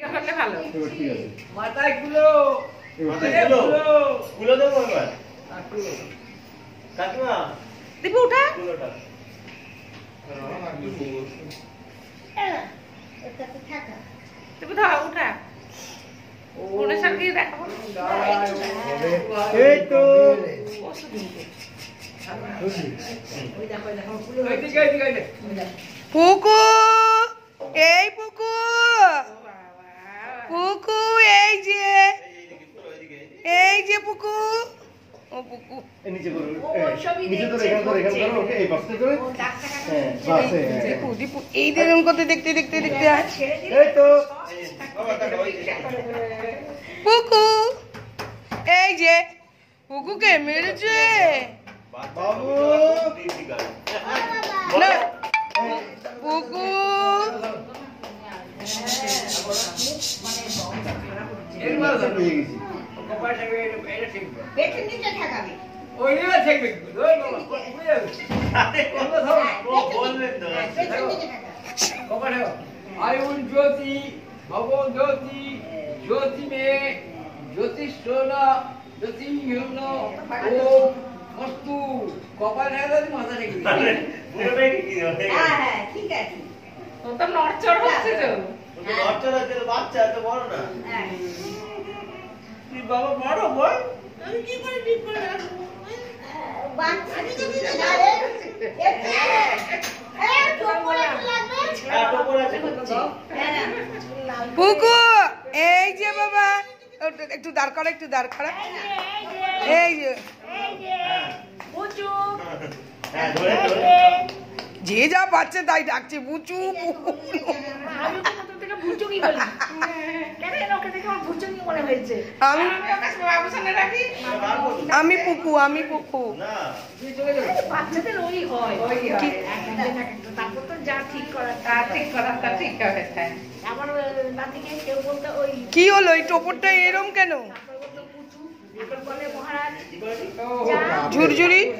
ভালো এবার ঠিক আছে মাথায়গুলো। গুলো দেবো এবার। কাকিমা উঠা। গুলোটা। দীপু ধর উঠা। ফোনের সাথে দেখাবো এই তো। পুকু এই পুকু এই যে পুকু ও পুকু এই নিচে করো নিচে তো এখানে করো এখানে করো ওকে এই বাসতে করে হ্যাঁ বাস হ্যাঁ, হ্যাঁ। দীপু দীপু এই দেখুন করতে দেখতে দেখতে দেখতে আয়। এই তো। পুকু এই যে পুকুকে মেরেছে। বাবু। না পুকু আয়ুন জ্যোতি ভগবান জ্যোতি জ্যোতি মে জ্যোতিষ্ঠন জ্যোতি ওম মস্তু। কপাল ঠেকালে মাথা আরে, পুরোটাই কি হ্যাঁ হ্যাঁ ঠিক আছে। তো নড়চড় হচ্ছে তো। বাচ্চারা বাচ্চা এত বড় না। তুই বাবা বড় বল পুকু এই যে বাবা একটু দাঁড় করা একটু দাঁড় করা। এই যে। হ্যাঁ যে যা পাচ্ছে তাই ডাকছে বুচু ভুচুকি বলি। কেন এর ওকে দেখে আমার ভুচুকি মনে হয়েছে? আমি সামনে রাখি। আমি পুকু আমি পুকু। বাচ্চাদের ওই হয়। হয়। তারপর তো যা ঠিক করার তা ঠিক করা তা ঠিক হবে। হ্যাঁ। আমার নাতিকে কেউ বলতো ওই কি হলো? এই টোপরটা এরম কেন? তারপর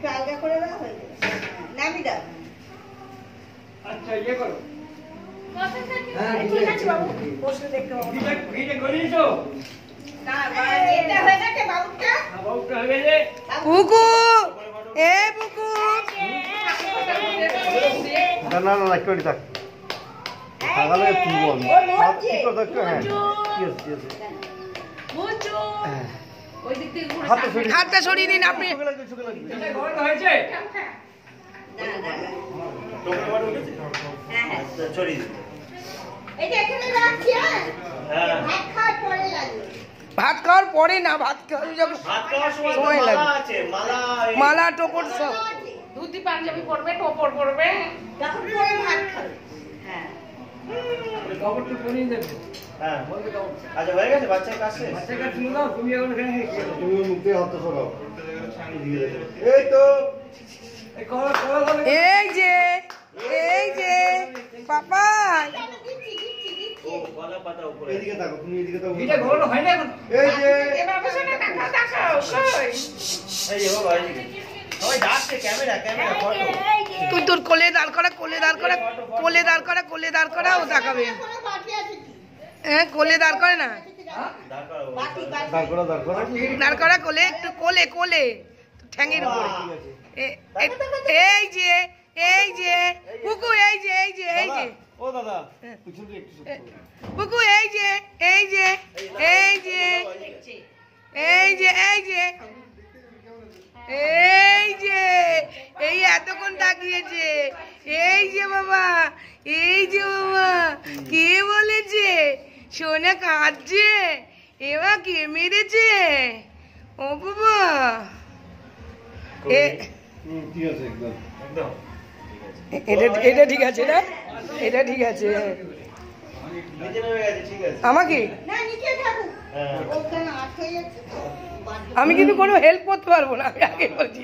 একটু আলগা করে দাও হয়ে যাবে হ্যাঁ, নামি দাও। আচ্ছা ইয়ে করো। হ্যাঁ, ঠিক আছে বাবু। বসে দেখতে পাবো না বাবা, এটা হয়ে হ্যাঁ, হয়ে না না না একটু থাক। তাহলে তুই বল। ও নড়ছে। কি কথা হ্যাঁ। হাতটা। সরিয়ে দিন আপনি। হ্যাঁ হ্যাঁ ভাত খাওয়ার পরে না ভাত খাওয়ার যখন সময় সময় মালা লাগবে। আছে মালা এই- মালা টোপর সব। ধুতি পাঞ্জাবি পরবে টোপর পরবে তখন পরে ভাত খাবে হ্যাঁ খবরটা করিয়ে দেবে। হ্যাঁ বলবে আচ্ছা হয়ে গেছে? বাচ্চার কাছে বাচ্চাকে তুলে দাও তুমি এখন তুমি মুখ দেখো। এই তো। এই করো করো করো এই যে এই যে পাপা। এদিকে তুমি এটা হয় না এই যে। দেখাও এই সবাই ডাকছে ক্যামেরা ক্যামেরা ফটো। তুই তোর কোলে দাঁড় করা কোলে দাঁড় করা কোলে দাঁড় করা কোলে দাঁড় করা ও দেখাবে বাকি হ্যাঁ কোলে দাঁড় করে না? বাকি বাকি দাঁড় করো। কোলে একটু কোলে কোলে। ঠ্যাঙের উপরে। এই যে এই যে পুকু এই যে এই যে এই যে। পুকু এই যে এই যে এই যে এই যে এই যে এই যে এই এতক্ষণ তাকিয়েছে এই যে বাবা এই যে বাবা কে বলেছে? সোনা কাঁদছে এবার কে মেরেছে? ও বাবা। এ হুম, ঠিক আছে একদম। একদম। ঠিক আছে এ- এটা এটা ঠিক আছে না? এটা ঠিক আছে। আমাকে? না নিচে থাকুক হ্যাঁ। হয়ে। আমি কিন্তু কোনো হেল্প করতে পারব না আমি আগে বলছি।